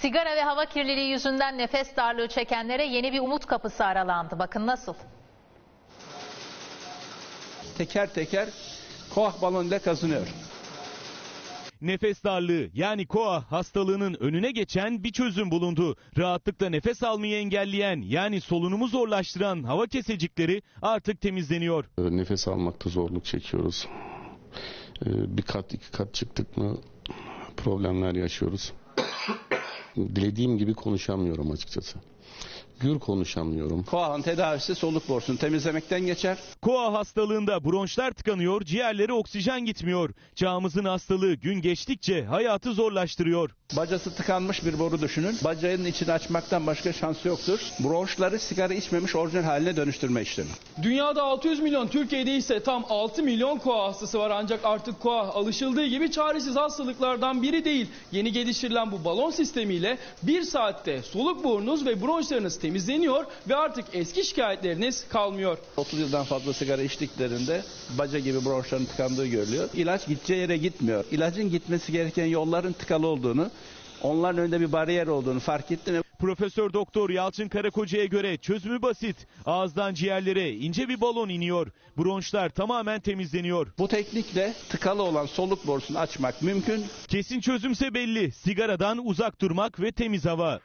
Sigara ve hava kirliliği yüzünden nefes darlığı çekenlere yeni bir umut kapısı aralandı. Bakın nasıl? teker teker koah balonuyla kazınıyor. Nefes darlığı yani koa hastalığının önüne geçen bir çözüm bulundu. Rahatlıkla nefes almayı engelleyen yani solunumu zorlaştıran hava kesecikleri artık temizleniyor. E, Nefes almakta zorluk çekiyoruz. E, Bir kat iki kat çıktık mı problemler yaşıyoruz. Dilediğim gibi konuşamıyorum açıkçası. Gür konuşamıyorum. Koahın tedavisi soluk borusunu temizlemekten geçer. Koa hastalığında bronşlar tıkanıyor, ciğerlere oksijen gitmiyor. Çağımızın hastalığı gün geçtikçe hayatı zorlaştırıyor. Bacası tıkanmış bir boru düşünün. Bacağının içini açmaktan başka şansı yoktur. Bronşları sigara içmemiş orijinal haline dönüştürme işlemi. Dünyada 600 milyon, Türkiye'de ise tam 6 milyon koa hastası var. Ancak artık koa alışıldığı gibi çaresiz hastalıklardan biri değil. Yeni geliştirilen bu balon sistemiyle bir saatte soluk borunuz ve bronşlarınız temizleniyor ve artık eski şikayetleriniz kalmıyor. 30 yıldan fazla sigara içtiklerinde baca gibi bronşların tıkandığı görülüyor. İlaç gideceği yere gitmiyor. İlacın gitmesi gereken yolların tıkalı olduğunu, onların önünde bir bariyer olduğunu fark ettim. Profesör Doktor Yalçın Karakoca'ya göre çözümü basit. Ağızdan ciğerlere ince bir balon iniyor. Bronşlar tamamen temizleniyor. Bu teknikle tıkalı olan soluk borusunu açmak mümkün. Kesin çözümse belli. Sigaradan uzak durmak ve temiz hava.